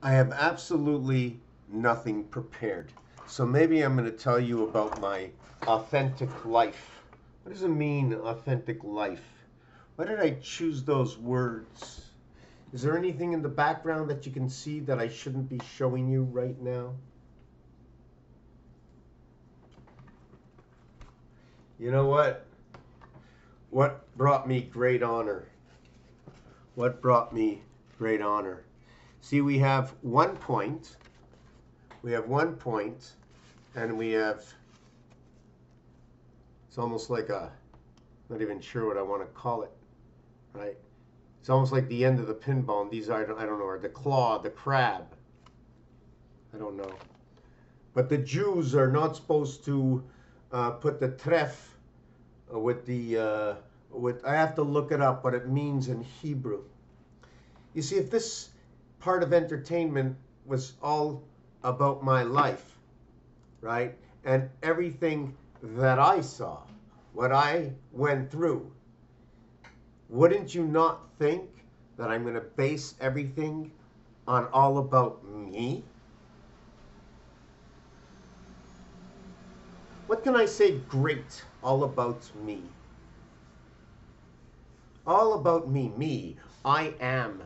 I have absolutely nothing prepared. So maybe I'm going to tell you about my authentic life. What does it mean, authentic life? Why did I choose those words? Is there anything in the background that you can see that I shouldn't be showing you right now? You know what? What brought me great honor? What brought me great honor? See, we have one point, we have one point, and we have, it's almost like a, not even sure what I want to call it, right? It's almost like the end of the pin bone. these are, I don't know, are the claw, the crab. I don't know. But the Jews are not supposed to uh, put the tref with the, uh, with, I have to look it up what it means in Hebrew. You see, if this part of entertainment was all about my life, right? And everything that I saw, what I went through, wouldn't you not think that I'm going to base everything on all about me? What can I say great all about me? All about me, me. I am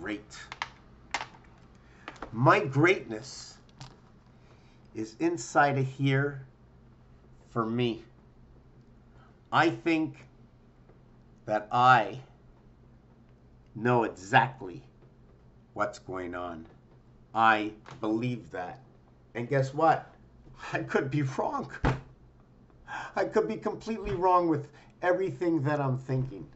great. My greatness is inside of here for me. I think that I know exactly what's going on. I believe that. And guess what? I could be wrong. I could be completely wrong with everything that I'm thinking.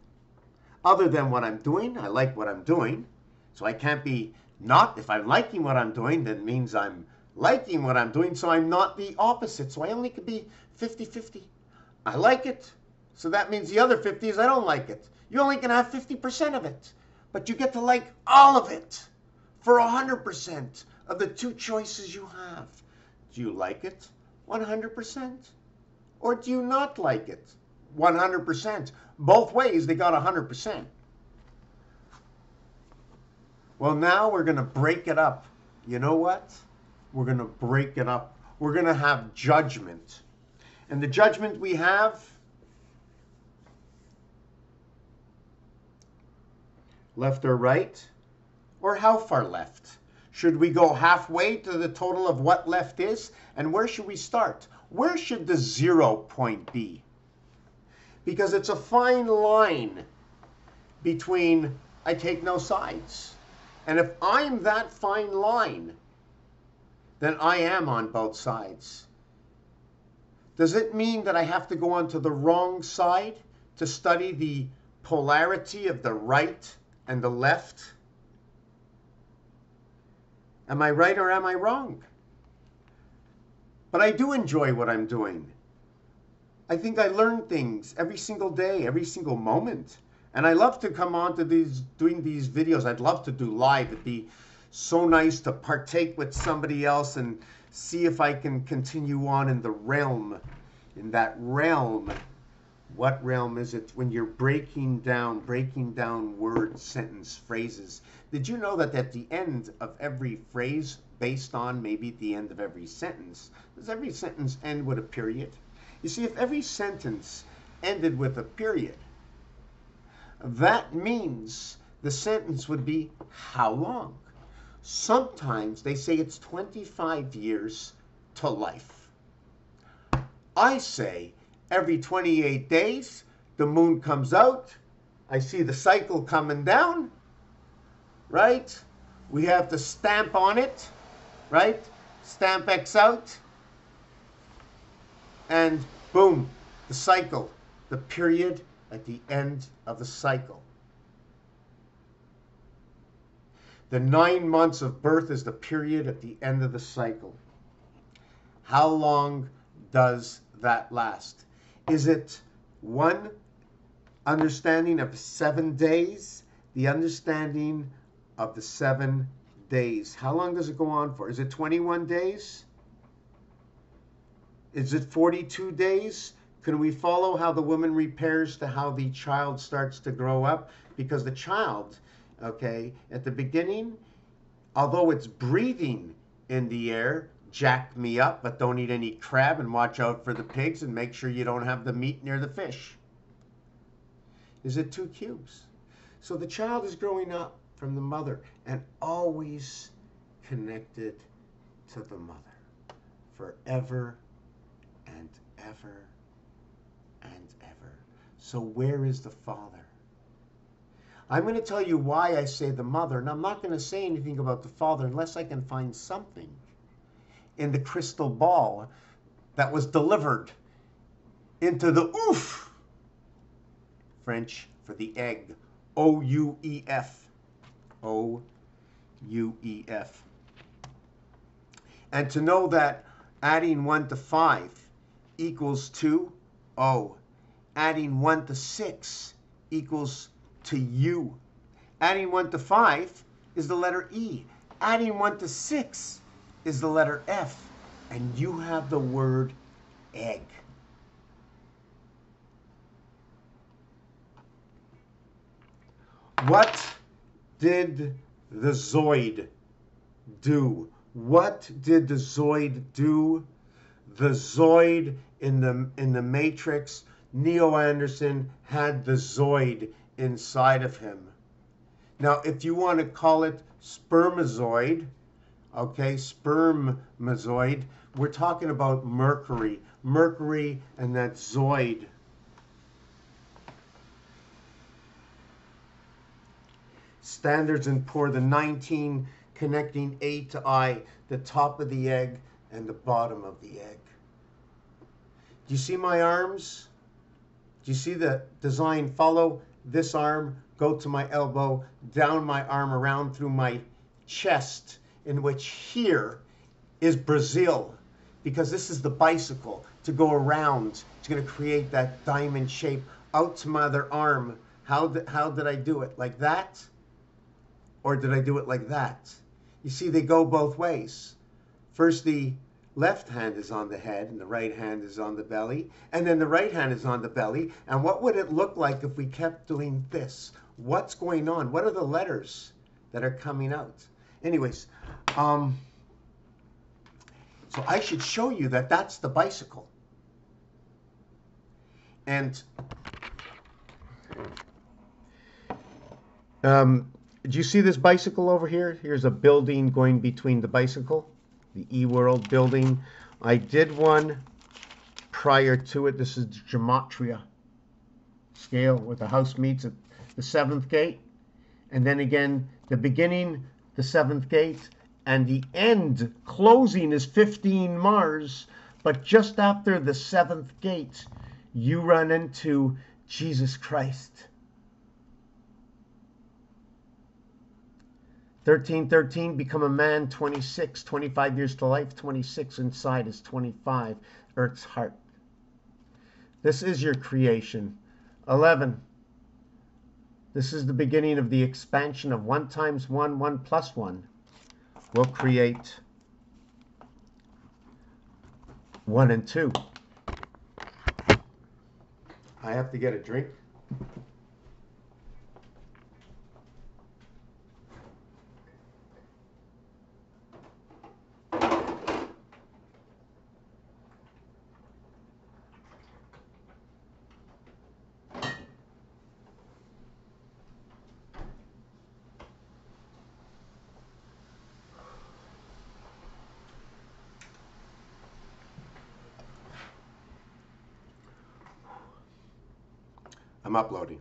Other than what I'm doing, I like what I'm doing. So I can't be not, if I'm liking what I'm doing, that means I'm liking what I'm doing, so I'm not the opposite. So I only could be 50 50. I like it, so that means the other 50 is I don't like it. You only can have 50% of it, but you get to like all of it for 100% of the two choices you have. Do you like it 100%? Or do you not like it 100%? Both ways, they got 100%. Well, now we're going to break it up. You know what? We're going to break it up. We're going to have judgment. And the judgment we have left or right, or how far left? Should we go halfway to the total of what left is? And where should we start? Where should the zero point be? Because it's a fine line between I take no sides. And if I'm that fine line, then I am on both sides. Does it mean that I have to go onto the wrong side to study the polarity of the right and the left? Am I right or am I wrong? But I do enjoy what I'm doing. I think I learn things every single day, every single moment. And I love to come on to these doing these videos. I'd love to do live. It'd be so nice to partake with somebody else and see if I can continue on in the realm, in that realm. What realm is it when you're breaking down, breaking down words, sentence, phrases? Did you know that at the end of every phrase, based on maybe the end of every sentence, does every sentence end with a period? You see, if every sentence ended with a period, that means the sentence would be how long? Sometimes they say it's 25 years to life. I say every 28 days, the moon comes out. I see the cycle coming down, right? We have to stamp on it, right? Stamp X out. And boom, the cycle, the period at the end of the cycle. The nine months of birth is the period at the end of the cycle. How long does that last? Is it one understanding of seven days? The understanding of the seven days. How long does it go on for? Is it 21 days? Is it 42 days? Can we follow how the woman repairs to how the child starts to grow up? Because the child okay, at the beginning, although it's breathing in the air, jack me up, but don't eat any crab and watch out for the pigs and make sure you don't have the meat near the fish. Is it two cubes? So the child is growing up from the mother and always connected to the mother forever and ever and ever. So where is the father? I'm going to tell you why I say the mother, and I'm not going to say anything about the father unless I can find something in the crystal ball that was delivered into the oeuf, French for the egg, O U E F. O U E F. And to know that adding 1 to 5 equals to O, adding 1 to 6 equals to U. Adding 1 to 5 is the letter E. Adding 1 to 6 is the letter F. And you have the word egg. What did the Zoid do? What did the Zoid do? The Zoid in the in the Matrix, Neo Anderson had the Zoid inside of him. Now, if you want to call it spermazoid, okay, spermazoid, we're talking about mercury. Mercury and that zoid. Standards and pour the 19 connecting A to I, the top of the egg and the bottom of the egg. Do you see my arms? Do you see the design follow this arm, go to my elbow, down my arm around through my chest, in which here is Brazil, because this is the bicycle to go around. It's going to create that diamond shape out to my other arm. How did, how did I do it? Like that? Or did I do it like that? You see, they go both ways. First, the left hand is on the head and the right hand is on the belly, and then the right hand is on the belly. And what would it look like if we kept doing this? What's going on? What are the letters that are coming out? Anyways, um, so I should show you that that's the bicycle. And um, do you see this bicycle over here? Here's a building going between the bicycle the eWorld building. I did one prior to it. This is gematria scale where the house meets at the seventh gate. And then again, the beginning, the seventh gate, and the end closing is 15 Mars. But just after the seventh gate, you run into Jesus Christ. 13, 13, become a man, 26, 25 years to life, 26 inside is 25, Earth's heart. This is your creation. 11, this is the beginning of the expansion of 1 times 1, 1 plus 1 We'll create 1 and 2. I have to get a drink. I'm uploading.